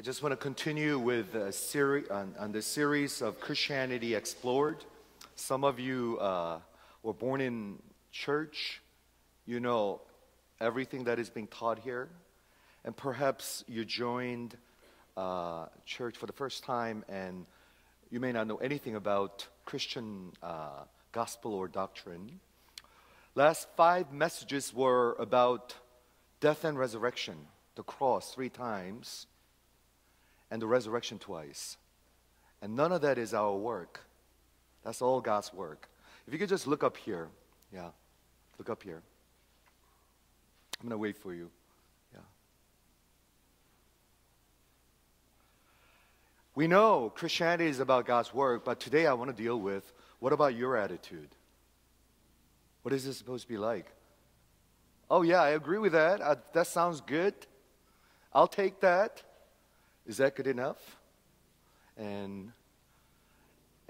I just want to continue with a on, on the series of Christianity Explored. Some of you uh, were born in church, you know everything that is being taught here, and perhaps you joined uh, church for the first time and you may not know anything about Christian uh, gospel or doctrine. Last five messages were about death and resurrection, the cross three times, and the resurrection twice. And none of that is our work. That's all God's work. If you could just look up here. Yeah, look up here. I'm going to wait for you. Yeah. We know Christianity is about God's work, but today I want to deal with what about your attitude? What is this supposed to be like? Oh, yeah, I agree with that. Uh, that sounds good. I'll take that. Is that good enough? And,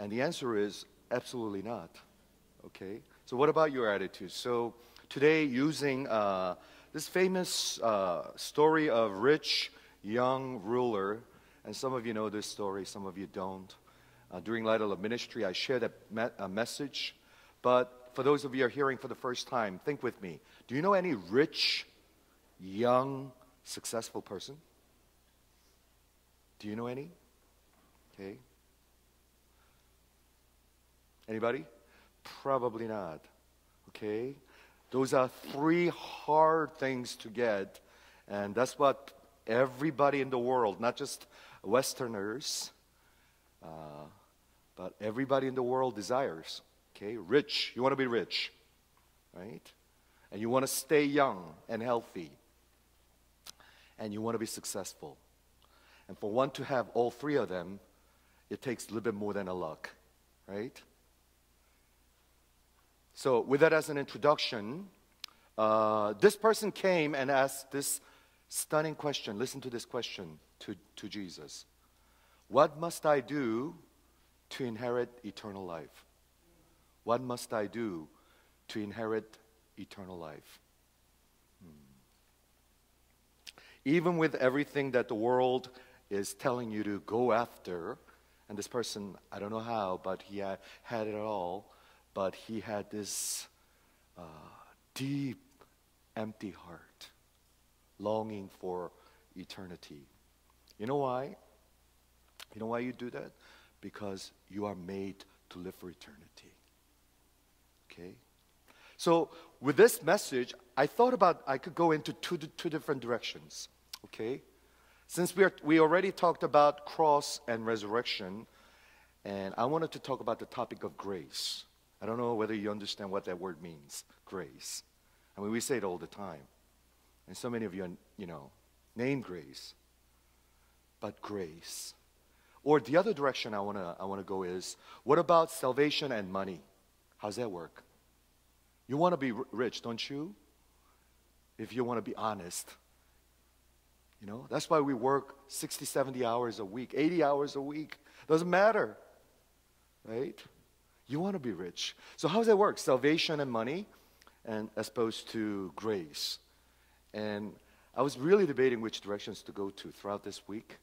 and the answer is absolutely not. Okay? So, what about your attitude? So, today, using uh, this famous uh, story of rich young ruler, and some of you know this story, some of you don't. Uh, during Light of Ministry, I shared a, me- a message, but for those of you who are hearing for the first time, think with me. Do you know any rich, young, successful person? Do you know any? Okay. Anybody? Probably not. Okay. Those are three hard things to get, and that's what everybody in the world, not just Westerners, uh, but everybody in the world desires. Okay, rich. You want to be rich, right? And you want to stay young and healthy. And you want to be successful. And for one to have all three of them, it takes a little bit more than a luck, right? So, with that as an introduction, uh, this person came and asked this stunning question. Listen to this question to, to Jesus What must I do to inherit eternal life? What must I do to inherit eternal life? Hmm. Even with everything that the world is telling you to go after, and this person, I don't know how, but he had, had it all, but he had this uh, deep, empty heart, longing for eternity. You know why? You know why you do that? Because you are made to live for eternity. Okay? So, with this message, I thought about I could go into two, two different directions. Okay? Since we, are, we already talked about cross and resurrection, and I wanted to talk about the topic of grace. I don't know whether you understand what that word means grace. I mean, we say it all the time. And so many of you, you know, name grace. But grace. Or the other direction I want to I wanna go is what about salvation and money? How's that work? You want to be rich, don't you? If you want to be honest. You know, that's why we work 60, 70 hours a week, 80 hours a week. Doesn't matter. Right? You want to be rich. So how does that work? Salvation and money and as opposed to grace. And I was really debating which directions to go to throughout this week,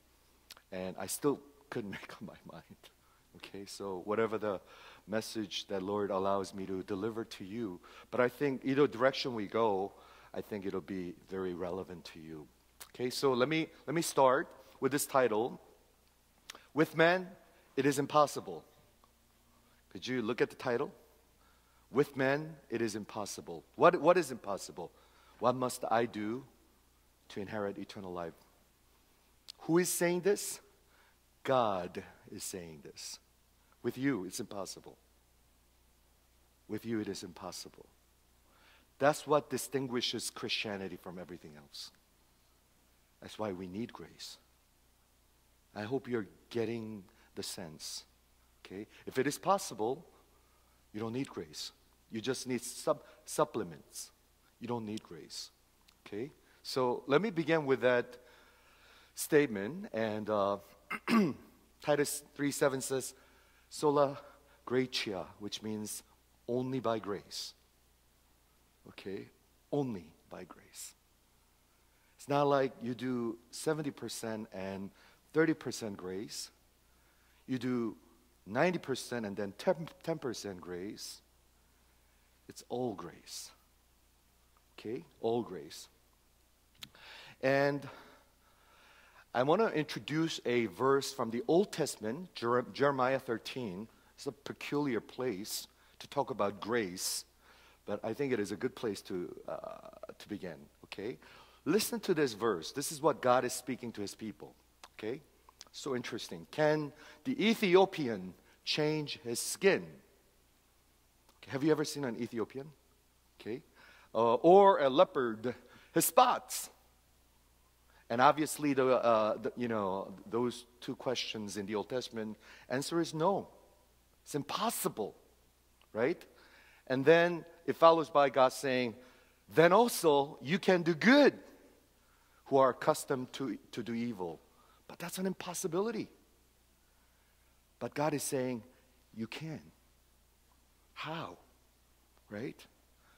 and I still couldn't make up my mind. Okay, so whatever the message that Lord allows me to deliver to you. But I think either direction we go, I think it'll be very relevant to you. Okay, so let me let me start with this title. With men, it is impossible. Could you look at the title? With men, it is impossible. What, what is impossible? What must I do to inherit eternal life? Who is saying this? God is saying this. With you, it's impossible. With you, it is impossible. That's what distinguishes Christianity from everything else. That's why we need grace. I hope you're getting the sense. Okay? If it is possible, you don't need grace. You just need sub- supplements. You don't need grace. Okay? So let me begin with that statement. And uh, Titus 3 7 says, sola gratia, which means only by grace. Okay? Only by grace. It's not like you do 70% and 30% grace, you do 90% and then 10, 10% grace, it's all grace. Okay? All grace. And I want to introduce a verse from the Old Testament, Jeremiah 13. It's a peculiar place to talk about grace, but I think it is a good place to, uh, to begin. Okay? Listen to this verse. This is what God is speaking to his people. Okay? So interesting. Can the Ethiopian change his skin? Okay, have you ever seen an Ethiopian? Okay. Uh, or a leopard, his spots. And obviously, the, uh, the, you know, those two questions in the Old Testament, answer is no. It's impossible, right? And then it follows by God saying, then also you can do good who are accustomed to, to do evil. But that's an impossibility. But God is saying, you can. How? Right?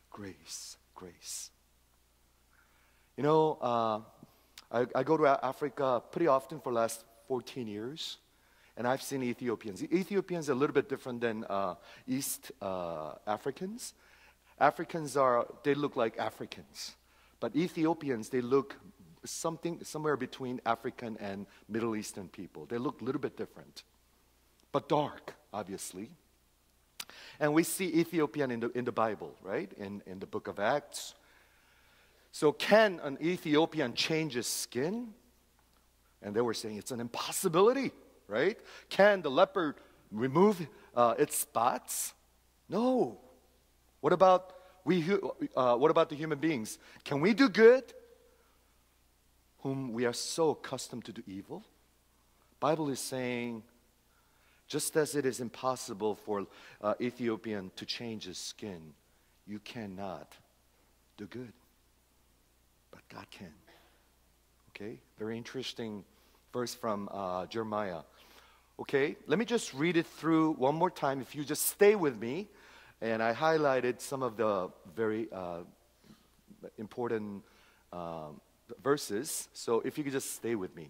Grace, grace. You know, uh, I, I, go to Africa pretty often for the last 14 years, and I've seen Ethiopians. Ethiopians are a little bit different than uh, East uh, Africans. Africans are, they look like Africans. But Ethiopians, they look something somewhere between African and Middle Eastern people. They look a little bit different, but dark, obviously. And we see Ethiopian in the, in the Bible, right? In, in the book of Acts. So, can an Ethiopian change his skin? And they were saying it's an impossibility, right? Can the leopard remove uh, its spots? No. What about we? Uh, what about the human beings? Can we do good? Whom we are so accustomed to do evil? Bible is saying, just as it is impossible for uh, Ethiopian to change his skin, you cannot do good. But God can. Okay? Very interesting verse from uh, Jeremiah. Okay? Let me just read it through one more time if you just stay with me. And I highlighted some of the very uh, important um, verses. So if you could just stay with me.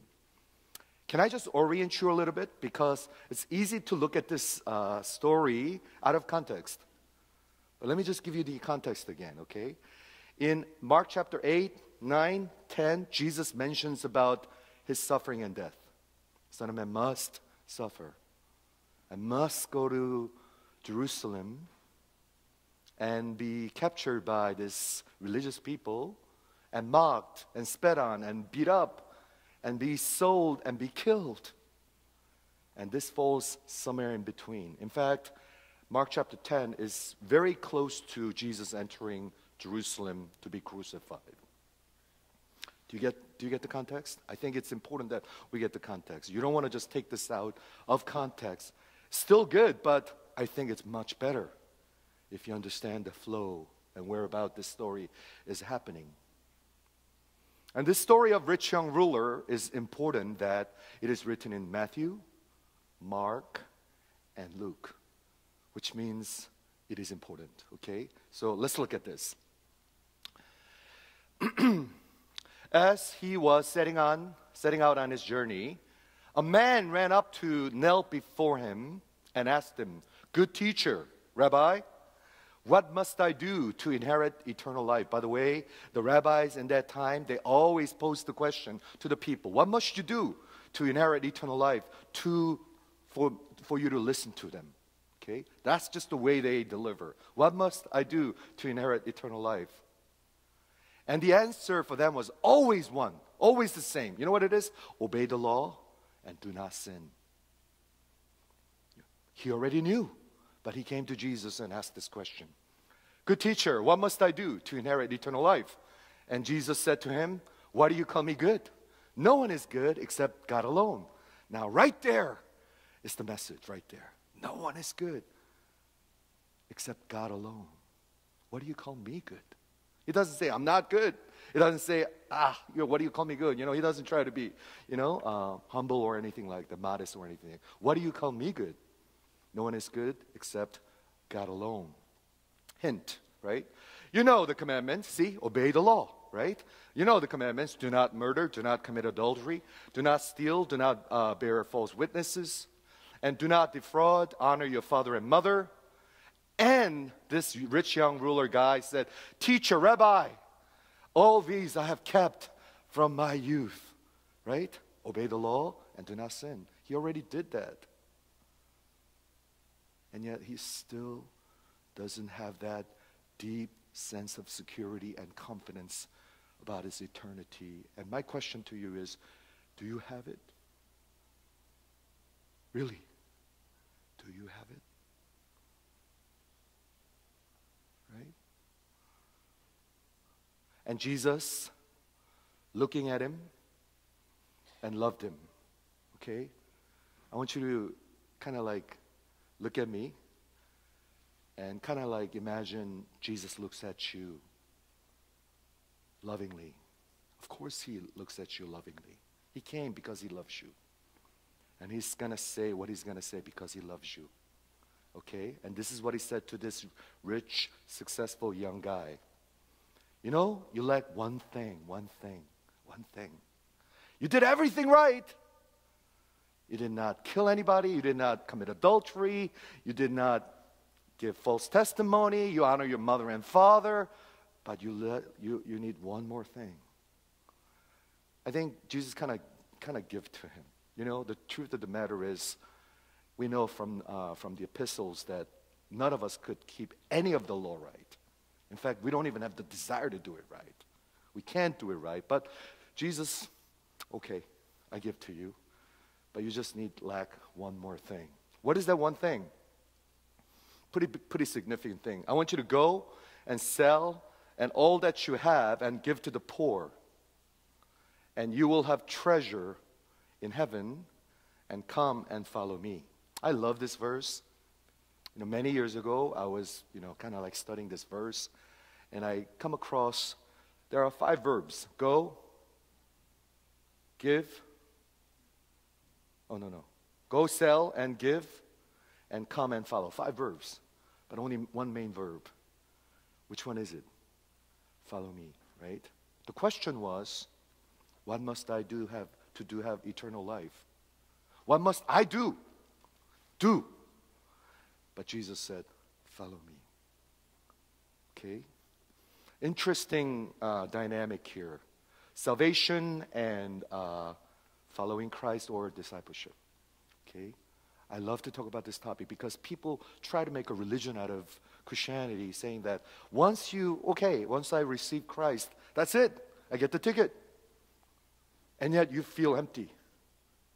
Can I just orient you a little bit? Because it's easy to look at this uh, story out of context. But let me just give you the context again, okay? In Mark chapter 8, 9, 10, Jesus mentions about his suffering and death. Son of Man must suffer. I must go to Jerusalem and be captured by this religious people and mocked and spat on and beat up and be sold and be killed. And this falls somewhere in between. In fact, Mark chapter 10 is very close to Jesus entering Jerusalem to be crucified. Do you get, do you get the context? I think it's important that we get the context. You don't want to just take this out of context. Still good, but I think it's much better if you understand the flow and where about this story is happening. And this story of rich young ruler is important that it is written in Matthew, Mark, and Luke, which means it is important, okay? So let's look at this. As he was setting on setting out on his journey, a man ran up to knelt before him and asked him, "Good teacher, rabbi, what must I do to inherit eternal life? By the way, the rabbis in that time, they always posed the question to the people What must you do to inherit eternal life? To, for, for you to listen to them. Okay? That's just the way they deliver. What must I do to inherit eternal life? And the answer for them was always one, always the same. You know what it is? Obey the law and do not sin. He already knew. But he came to Jesus and asked this question Good teacher, what must I do to inherit eternal life? And Jesus said to him, Why do you call me good? No one is good except God alone. Now, right there is the message, right there. No one is good except God alone. What do you call me good? He doesn't say, I'm not good. He doesn't say, ah, you know, what do you call me good? You know, he doesn't try to be, you know, uh, humble or anything like that, modest or anything. What do you call me good? No one is good except God alone. Hint, right? You know the commandments. See, obey the law. right? You know the commandments do not murder, do not commit adultery, do not steal, do not uh, bear false witnesses, and do not defraud, honor your father and mother. And this rich young ruler guy said, Teacher, Rabbi, all these I have kept from my youth, right? Obey the law and do not sin. He already did that. And yet he still doesn't have that deep sense of security and confidence about his eternity. And my question to you is do you have it? Really? Do you have it? Right? And Jesus, looking at him, and loved him. Okay? I want you to kind of like look at me and kind of like imagine Jesus looks at you lovingly. Of course, he looks at you lovingly. He came because he loves you. And he's going to say what he's going to say because he loves you. Okay? And this is what he said to this rich, successful young guy. You know, you lack one thing, one thing, one thing. You did everything right. You did not kill anybody. You did not commit adultery. You did not give false testimony. You honor your mother and father. But you, let, you, you need one more thing. I think Jesus kind of kind of give to him. You know, the truth of the matter is, we know from, uh, from the epistles that none of us could keep any of the law right. In fact, we don't even have the desire to do it right. We can't do it right. But Jesus Okay, I give to you. But you just need lack one more thing. What is that one thing? Pretty, pretty significant thing. I want you to go and sell and all that you have and give to the poor. And you will have treasure in heaven and come and follow me. I love this verse. You know, many years ago, I was, you know, kind of like studying this verse, and I come across there are five verbs go, give. Oh, no, no. Go sell and give and come and follow. Five verbs, but only one main verb. Which one is it? Follow me, right? The question was, what must I do have to do have eternal life? What must I do? Do. But Jesus said, follow me. Okay? Interesting uh, dynamic here salvation and uh, following Christ or discipleship. Okay? I love to talk about this topic because people try to make a religion out of Christianity, saying that once you, okay, once I receive Christ, that's it. I get the ticket. And yet you feel empty.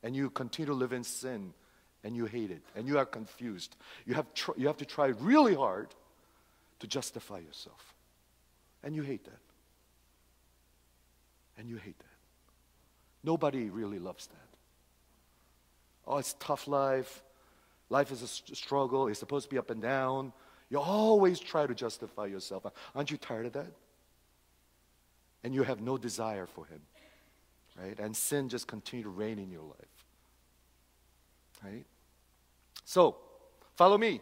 And you continue to live in sin. And you hate it. And you are confused. You have, you have to try really hard to justify yourself. And you hate that. And you hate that. Nobody really loves that. Oh, it's tough life. Life is a struggle. It's supposed to be up and down. You always try to justify yourself. Aren't you tired of that? And you have no desire for Him, right? And sin just continue to reign in your life, right? So, follow me.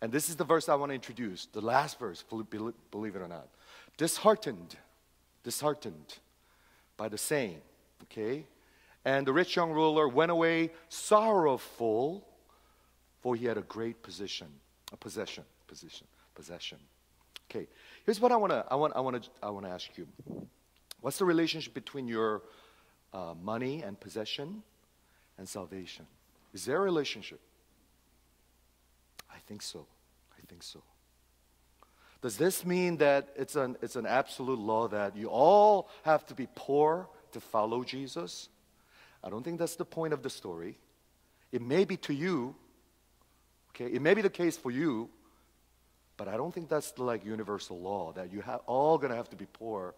And this is the verse I want to introduce, the last verse, believe it or not. Disheartened, disheartened by the saying. Okay? And the rich young ruler went away sorrowful, for he had a great position, a possession, position, possession. Okay, here's what I want to I want I want to I want to ask you. What's the relationship between your uh, money and possession and salvation? Is there a relationship? I think so. I think so. Does this mean that it's an, it's an absolute law that you all have to be poor to follow Jesus? I don't think that's the point of the story. It may be to you, okay? It may be the case for you, but I don't think that's the like universal law that you have all gonna have to be poor,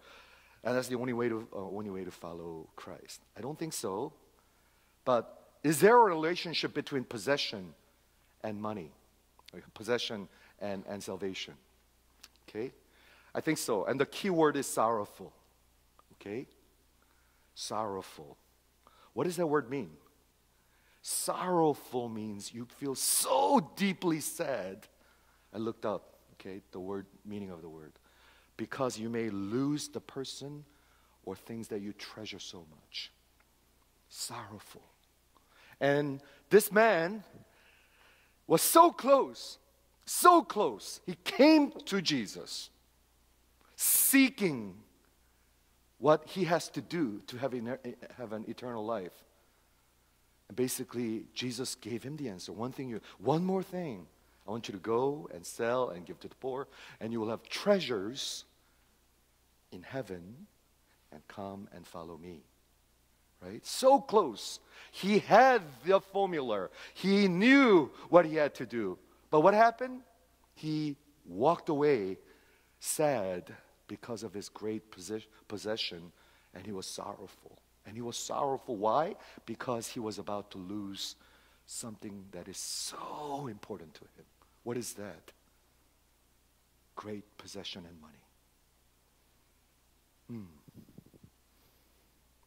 and that's the only way to uh, only way to follow Christ. I don't think so. But is there a relationship between possession and money, possession and, and salvation? Okay? I think so. And the key word is sorrowful. Okay? Sorrowful. What does that word mean? Sorrowful means you feel so deeply sad. I looked up, okay, the word, meaning of the word. because you may lose the person or things that you treasure so much. Sorrowful. And this man was so close, so close. He came to Jesus seeking what he has to do to have, eh, eh, have an eternal life. And basically, Jesus gave him the answer. One thing you, one more thing. I want you to go and sell and give to the poor, and you will have treasures in heaven, and come and follow me. Right? So close. He had the formula. He knew what he had to do. But what happened? He walked away sad because of his great possession, and he was sorrowful. And he was sorrowful. Why? Because he was about to lose something that is so important to him. What is that? Great possession and money. Hmm.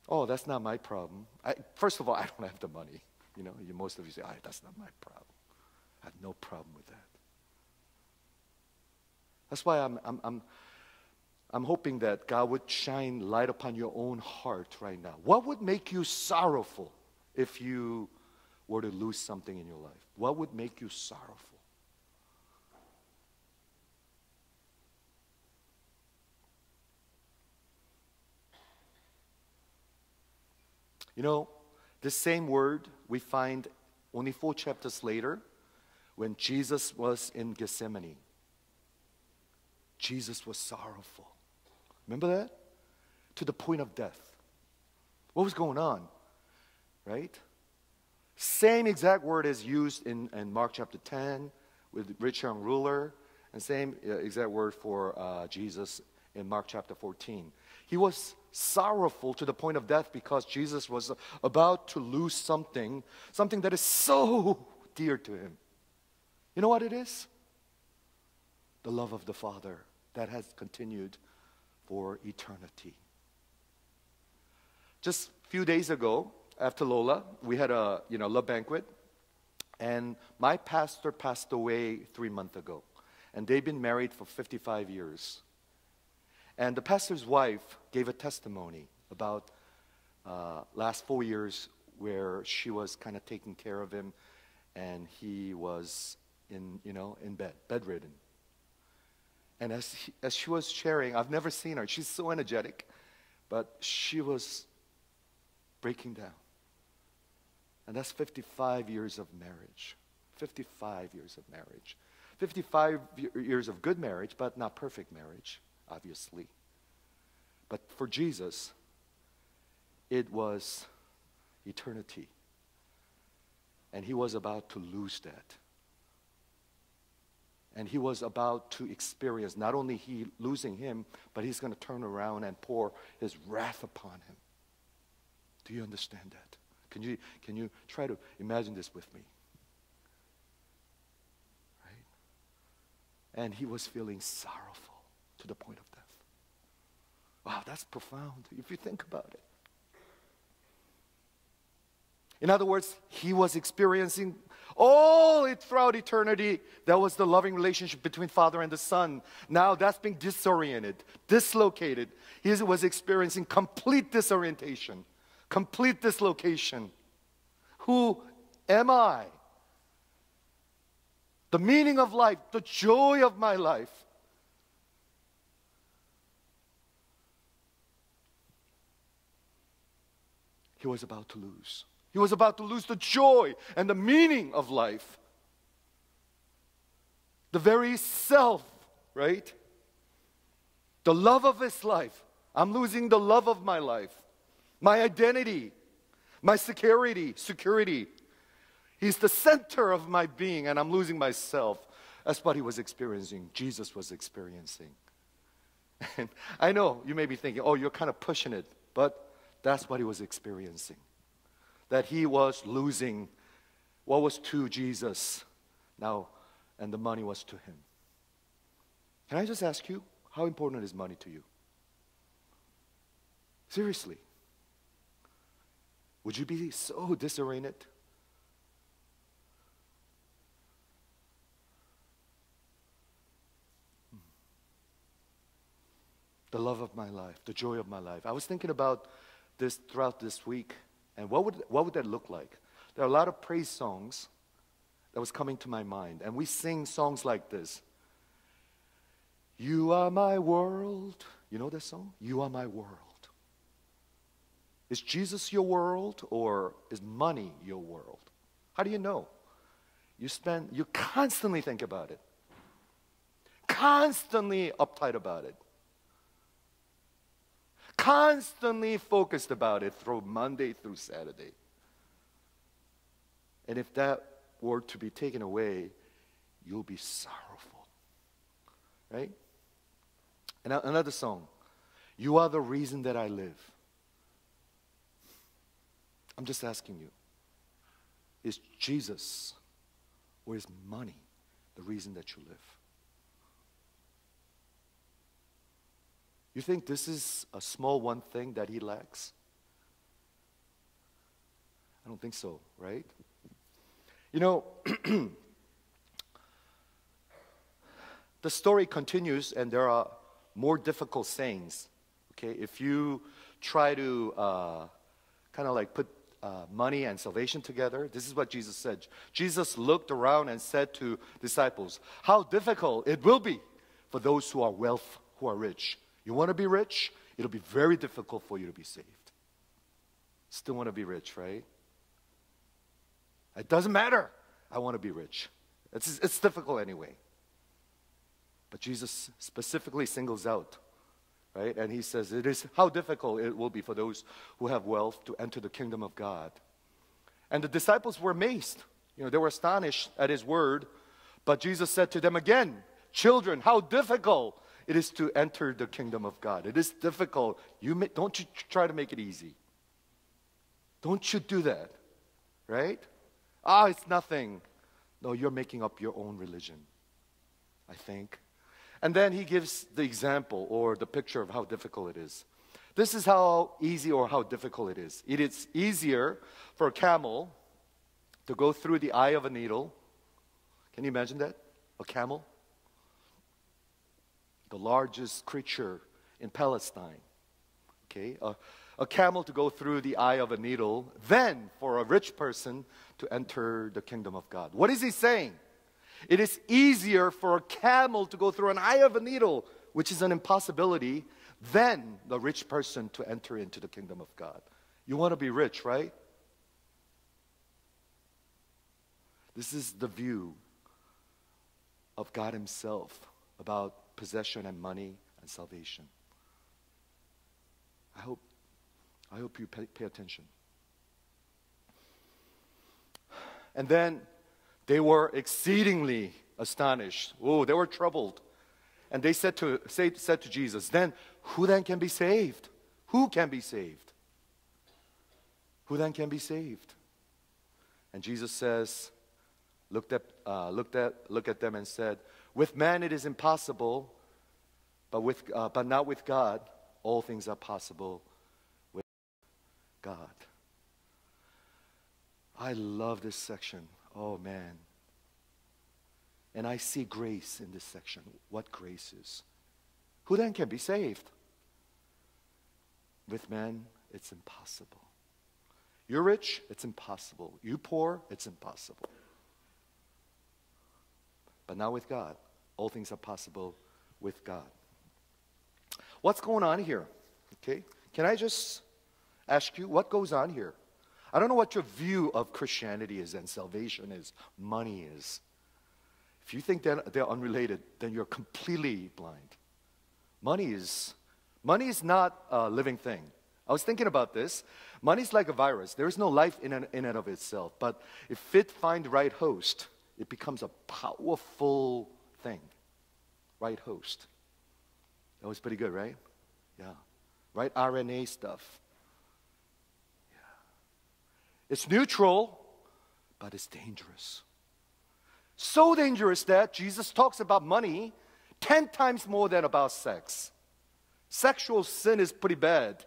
Oh, that's not my problem. I, first of all, I don't have the money. You know, you, most of you say, oh, that's not my problem. I have no problem with that. That's why I'm, I'm, I'm, I'm hoping that God would shine light upon your own heart right now. What would make you sorrowful if you were to lose something in your life? What would make you sorrowful? You know, the same word we find only four chapters later when Jesus was in Gethsemane. Jesus was sorrowful. Remember that? To the point of death. What was going on? Right? Same exact word is used in, in Mark chapter 10 with rich young ruler, and same uh, exact word for uh, Jesus in Mark chapter 14. He was sorrowful to the point of death because Jesus was about to lose something, something that is so dear to him. You know what it is? The love of the Father that has continued for eternity. Just a few days ago, after Lola, we had a you know love banquet, and my pastor passed away three months ago, and they've been married for 55 years. And the pastor's wife gave a testimony about uh, last four years where she was kind of taking care of him, and he was in you know in bed, bedridden. And as, he, as she was sharing, I've never seen her. She's so energetic, but she was breaking down. And that's 55 years of marriage. 55 years of marriage. 55 years of good marriage, but not perfect marriage, obviously. But for Jesus, it was eternity. And he was about to lose that. And he was about to experience not only he losing him, but he's going to turn around and pour his wrath upon him. Do you understand that? Can you, can you try to imagine this with me? Right? And he was feeling sorrowful to the point of death. Wow, that's profound if you think about it. In other words, he was experiencing all it, throughout eternity, that was the loving relationship between Father and the Son. Now that's being disoriented, dislocated. He was experiencing complete disorientation, complete dislocation. Who am I? The meaning of life, the joy of my life. He was about to lose. He was about to lose the joy and the meaning of life. The very self, right? The love of his life. I'm losing the love of my life, my identity, my security, security. He's the center of my being, and I'm losing myself. That's what he was experiencing. Jesus was experiencing. And I know you may be thinking, oh, you're kind of pushing it, but that's what he was experiencing that he was losing what was to Jesus now, and the money was to him. Can I just ask you, how important is money to you? Seriously. Would you be so disoriented? the love of my life, the joy of my life. I was thinking about this throughout this week, and what would, what would that look like? There are a lot of praise songs that was coming to my mind, and we sing songs like this You are my world. You know that song? You are my world. Is Jesus your world or is money your world? How do you know? You spend, you constantly think about it, constantly uptight about it, constantly focused about it through Monday through Saturday. And if that were to be taken away, you'll be sorrowful. Right? And another song, You Are the Reason That I Live. I'm just asking you, is Jesus or is money the reason that you live? You think this is a small one thing that he lacks? I don't think so, right? You know, the story continues and there are more difficult sayings. Okay, if you try to uh, kind of like put uh, money and salvation together, this is what Jesus said. Jesus looked around and said to disciples, How difficult it will be for those who are wealth, who are rich. You want to be rich? It'll be very difficult for you to be saved. Still want to be rich, right? It doesn't matter. I want to be rich. It's, it's difficult anyway. But Jesus specifically singles out, right? And he says, It is how difficult it will be for those who have wealth to enter the kingdom of God. And the disciples were amazed. You know, they were astonished at his word. But Jesus said to them again, Children, how difficult it is to enter the kingdom of God. It is difficult. You may, don't you try to make it easy. Don't you do that, right? Ah, it's nothing. No, you're making up your own religion, I think. And then he gives the example or the picture of how difficult it is. This is how easy or how difficult it is. It is easier for a camel to go through the eye of a needle. Can you imagine that? A camel? The largest creature in Palestine. Okay? A, a camel to go through the eye of a needle, then for a rich person to enter the kingdom of God. What is he saying? It is easier for a camel to go through an eye of a needle, which is an impossibility, than the rich person to enter into the kingdom of God. You want to be rich, right? This is the view of God Himself about possession and money and salvation. I hope I hope you pay, pay attention. And then they were exceedingly astonished. Oh, they were troubled. And they said to, say, said to Jesus, Then who then can be saved? Who can be saved? Who then can be saved? And Jesus says, looked at, uh, looked at, looked at them and said, With man it is impossible, but, with, uh, but not with God. All things are possible with God. I love this section. Oh, man. And I see grace in this section. What grace is? Who then can be saved? With man, it's impossible. You're rich, it's impossible. You poor, it's impossible. But now with God, all things are possible with God. What's going on here? Okay? Can I just ask you what goes on here. I don't know what your view of Christianity is and salvation is, money is. If you think they're, they're unrelated, then you're completely blind. Money is, money is not a living thing. I was thinking about this. Money is like a virus. There is no life in and, in and of itself. But if it find the right host, it becomes a powerful thing. Right host. That was pretty good, right? Yeah. Right RNA stuff. Yeah. It's neutral, but it's dangerous. So dangerous that Jesus talks about money 10 times more than about sex. Sexual sin is pretty bad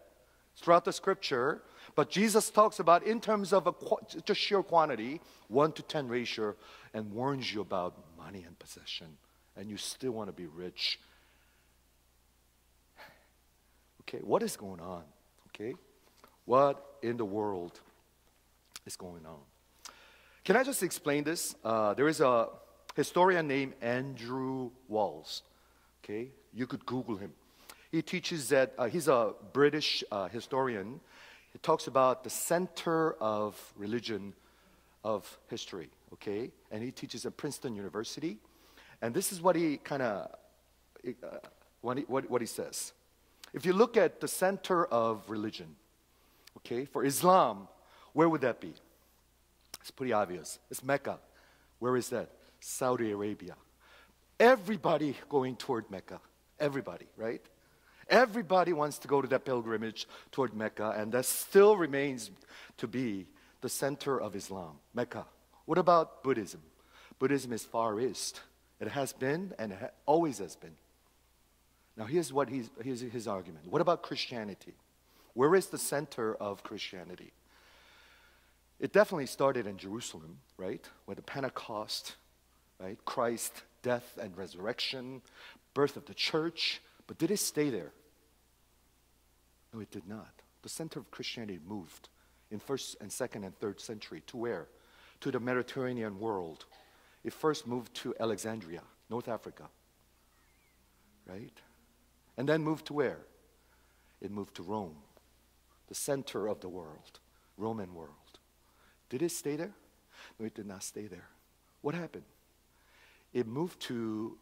throughout the scripture, but Jesus talks about in terms of a, just sheer quantity, 1 to 10 ratio, and warns you about money and possession, and you still want to be rich. Okay, what is going on? Okay, what in the world is going on? Can I just explain this? Uh, there is a historian named Andrew Walls. Okay, you could Google him. He teaches that uh, he's a British uh, historian. He talks about the center of religion of history. Okay, and he teaches at Princeton University. And this is what he kind of uh, what, what, what he says. If you look at the center of religion, okay, for Islam, where would that be? It's pretty obvious. It's Mecca. Where is that? Saudi Arabia. Everybody going toward Mecca. Everybody, right? Everybody wants to go to that pilgrimage toward Mecca, and that still remains to be the center of Islam, Mecca. What about Buddhism? Buddhism is far east. It has been and it always has been. Now, here's, what he's, here's his argument. What about Christianity? Where is the center of Christianity? It definitely started in Jerusalem, right? Where the Pentecost, right? Christ, death and resurrection, birth of the church. But did it stay there? No, it did not. The center of Christianity moved in first and second and third century to where? To the Mediterranean world. It first moved to Alexandria, North Africa. Right? And then moved to where? It moved to Rome, the center of the world, Roman world. Did it stay there? No, it did not stay there. What happened? It moved to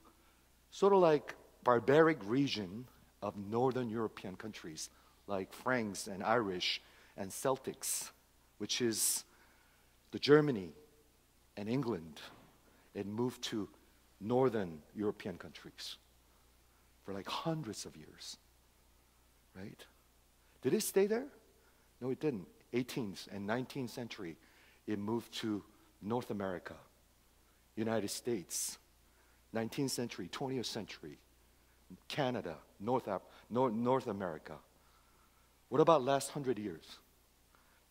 sort of like barbaric region of northern European countries like Franks and Irish and Celtics, which is the Germany and England. It moved to northern European countries for like hundreds of years. Right? Did it stay there? No, it didn't. 18th and 19th century, it moved to North America, United States, 19th century, 20th century, Canada, North, North, America. What about last hundred years?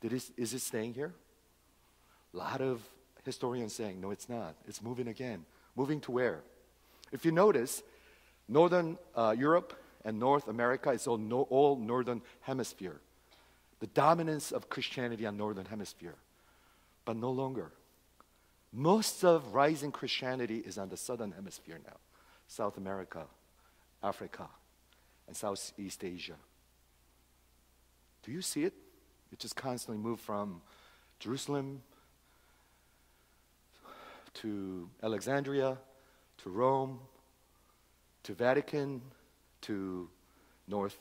Did it, is it staying here? A lot of historians saying, no, it's not. It's moving again. Moving to where? If you notice, Northern uh, Europe and North America is all, no, all Northern Hemisphere. The dominance of Christianity on Northern Hemisphere but no longer. Most of rising Christianity is on the southern hemisphere now South America, Africa, and Southeast Asia. Do you see it? It just constantly moved from Jerusalem to Alexandria to Rome to Vatican to North,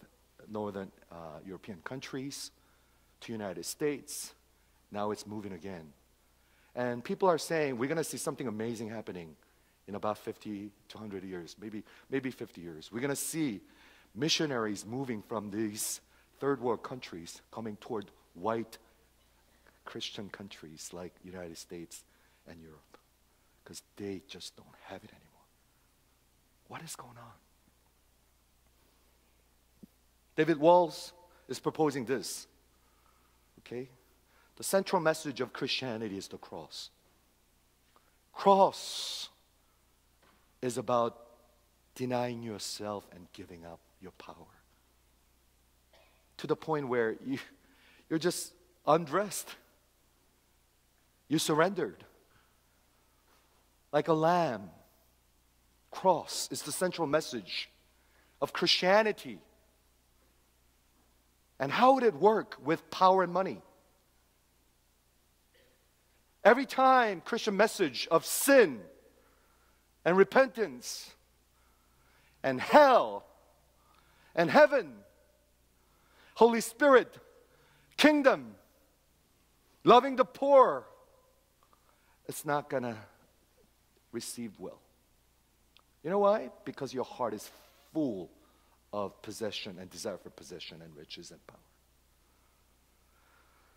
northern uh, European countries to United States now it's moving again. And people are saying we're going to see something amazing happening in about 50 to 100 years, maybe, maybe 50 years. We're going to see missionaries moving from these third world countries coming toward white Christian countries like United States and Europe because they just don't have it anymore. What is going on? David Walls is proposing this. Okay? The central message of Christianity is the cross. Cross is about denying yourself and giving up your power. To the point where you, you're just undressed. You surrendered. Like a lamb. Cross is the central message of Christianity. And how would it work with power and money? Every time Christian message of sin and repentance and hell and heaven, Holy Spirit, kingdom, loving the poor, it's not going to receive well. You know why? Because your heart is full of possession and desire for possession and riches and power.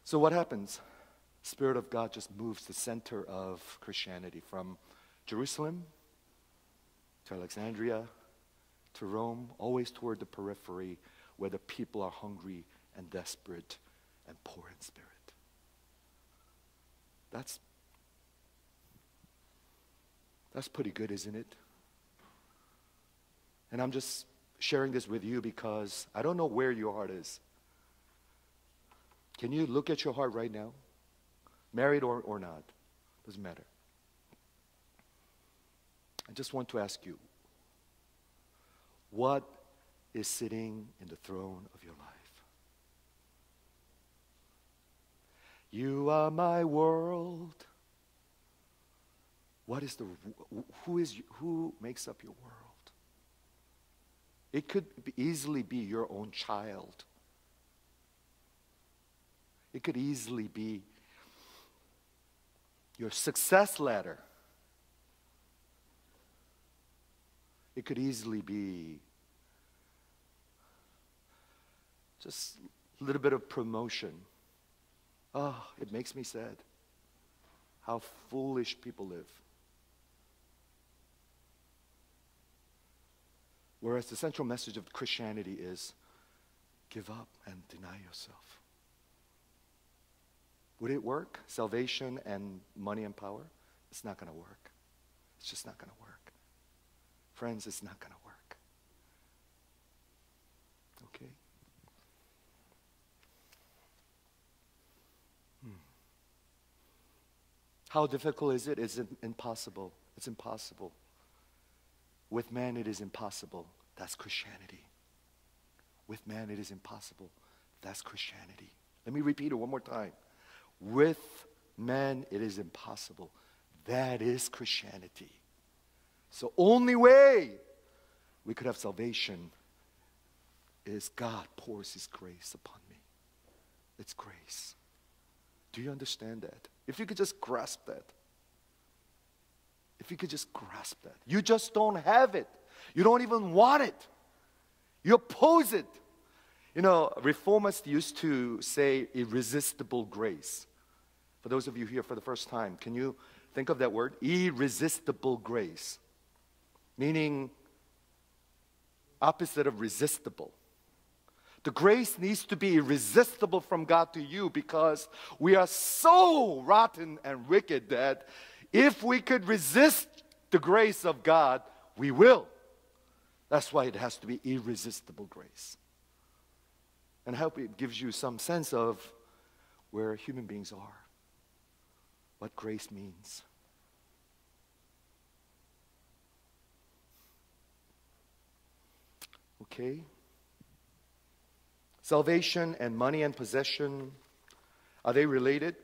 So what happens? Spirit of God just moves the center of Christianity from Jerusalem to Alexandria to Rome, always toward the periphery where the people are hungry and desperate and poor in spirit. That's that's pretty good, isn't it? And I'm just sharing this with you because I don't know where your heart is. Can you look at your heart right now? Married or, or not? Doesn't matter. I just want to ask you what is sitting in the throne of your life? You are my world. What is the who is who makes up your world? It could easily be your own child. It could easily be your success ladder. It could easily be just a little bit of promotion. Oh, it makes me sad how foolish people live. Whereas the central message of Christianity is give up and deny yourself. Would it work? Salvation and money and power? It's not going to work. It's just not going to work. Friends, it's not going to work. Okay? Hmm. How difficult is it? It's impossible. It's impossible. With man, it is impossible. That's Christianity. With man, it is impossible. That's Christianity. Let me repeat it one more time. With man, it is impossible. That is Christianity. So, only way we could have salvation is God pours His grace upon me. It's grace. Do you understand that? If you could just grasp that. If you could just grasp that. You just don't have it. You don't even want it. You oppose it. You know, reformists used to say irresistible grace. For those of you here for the first time, can you think of that word? Irresistible grace. Meaning opposite of resistible. The grace needs to be irresistible from God to you because we are so rotten and wicked that if we could resist the grace of God, we will. That's why it has to be irresistible grace. And I hope it gives you some sense of where human beings are, what grace means. Okay? Salvation and money and possession, are they related?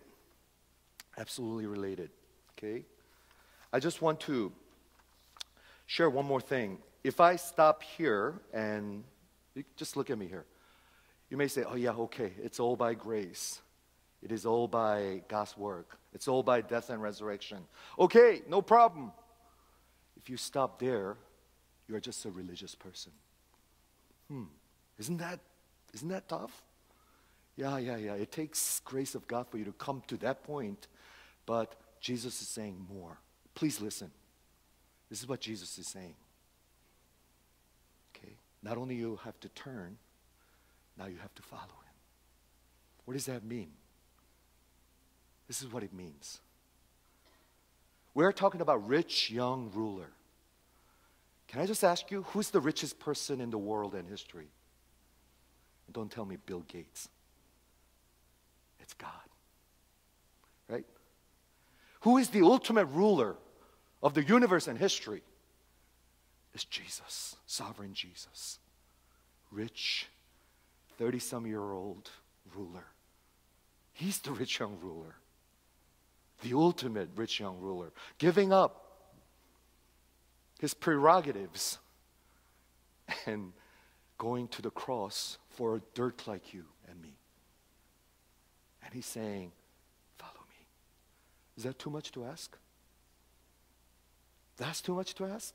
Absolutely related. Okay? I just want to share one more thing. If I stop here and just look at me here, you may say, oh, yeah, okay, it's all by grace. It is all by God's work. It's all by death and resurrection. Okay, no problem. If you stop there, you're just a religious person. Hmm, isn't that, isn't that tough? Yeah, yeah, yeah. It takes grace of God for you to come to that point, but Jesus is saying more. Please listen. This is what Jesus is saying. Okay? Not only you have to turn, now you have to follow him. What does that mean? This is what it means. We're talking about rich young ruler. Can I just ask you, who's the richest person in the world and history? Don't tell me Bill Gates. It's God. Right? Who is the ultimate ruler of the universe and history, is Jesus, sovereign Jesus. Rich, 30 some year old ruler. He's the rich young ruler, the ultimate rich young ruler, giving up his prerogatives and going to the cross for a dirt like you and me. And he's saying, is that too much to ask? That's too much to ask?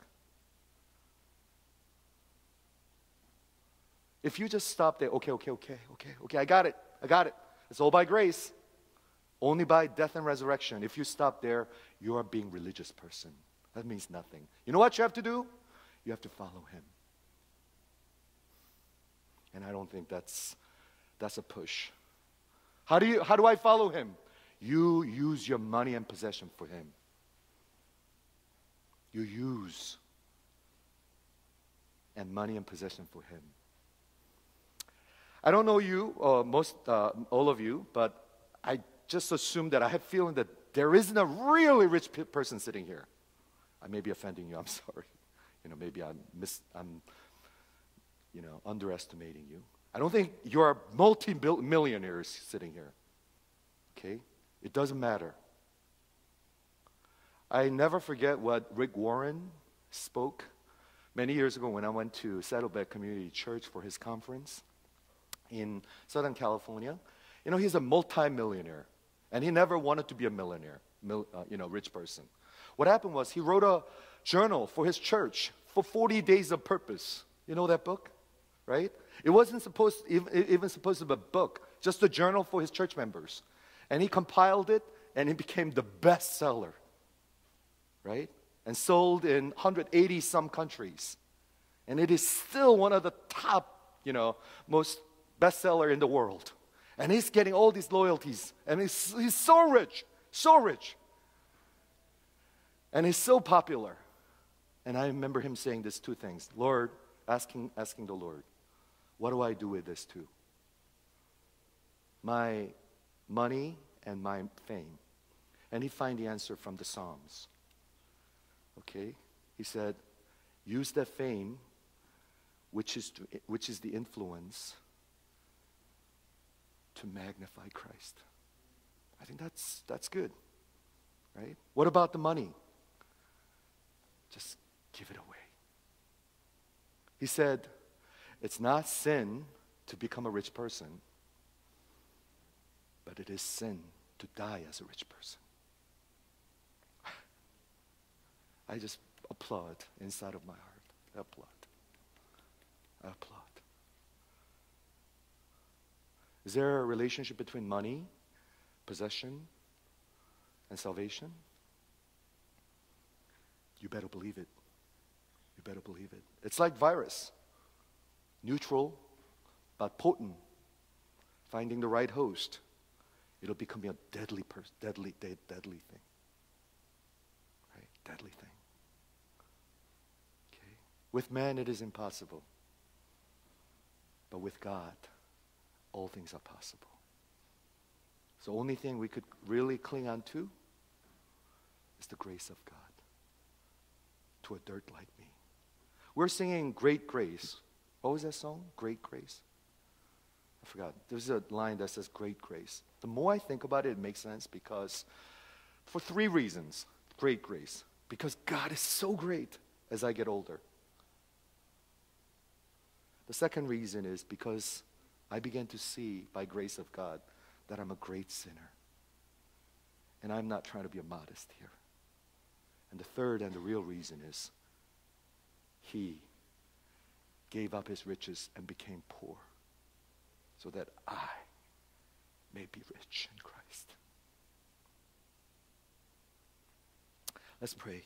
If you just stop there, okay, okay, okay, okay, okay, I got it, I got it. It's all by grace, only by death and resurrection. If you stop there, you are being religious person. That means nothing. You know what you have to do? You have to follow him. And I don't think that's that's a push. How do you how do I follow him? You use your money and possession for Him. You use. and money and possession for him. I don't know you, or most, uh, all of you, but I just assume that I have feeling that there isn't a really rich pe- person sitting here. I may be offending you. I'm sorry. You know, maybe I'm, mis- I'm you know, underestimating you. I don't think you're multi-millionaires sitting here. Okay? It doesn't matter. I never forget what Rick Warren spoke many years ago when I went to Saddleback Community Church for his conference in Southern California. You know, he's a multi-millionaire, and he never wanted to be a millionaire, mil, uh, you know, rich person. What happened was he wrote a journal for his church for 40 Days of Purpose. You know that book, right? It wasn't supposed even, even supposed to be a book, just a journal for his church members, and he compiled it, and it became the bestseller, right? And sold in 180 some countries, and it is still one of the top, you know, most bestseller in the world. And he's getting all these loyalties. And he's, he's so rich, so rich. And he's so popular. And I remember him saying these two things Lord, asking, asking the Lord, what do I do with this too? My money and my fame. And he find the answer from the Psalms. Okay? He said, use that fame, which is, to, which is the influence to magnify Christ. I think that's, that's good, right? What about the money? Just give it away. He said, it's not sin to become a rich person, but it is sin to die as a rich person. I just applaud inside of my heart. I applaud. I applaud. Is there a relationship between money, possession, and salvation? You better believe it. You better believe it. It's like virus. Neutral, but potent. Finding the right host. It'll become a deadly, pers- deadly, de- deadly thing. Right? Deadly thing. Okay? With man, it is impossible. But with God, all things are possible. So, only thing we could really cling on to is the grace of God to a dirt like me. We're singing Great Grace. What was that song? Great Grace? I forgot. There's a line that says Great Grace. The more I think about it, it makes sense because, for three reasons, Great Grace. Because God is so great as I get older. The second reason is because I began to see, by grace of God, that I'm a great sinner. And I'm not trying to be a modest here. And the third and the real reason is He gave up His riches and became poor so that I may be rich in Christ. Let's pray.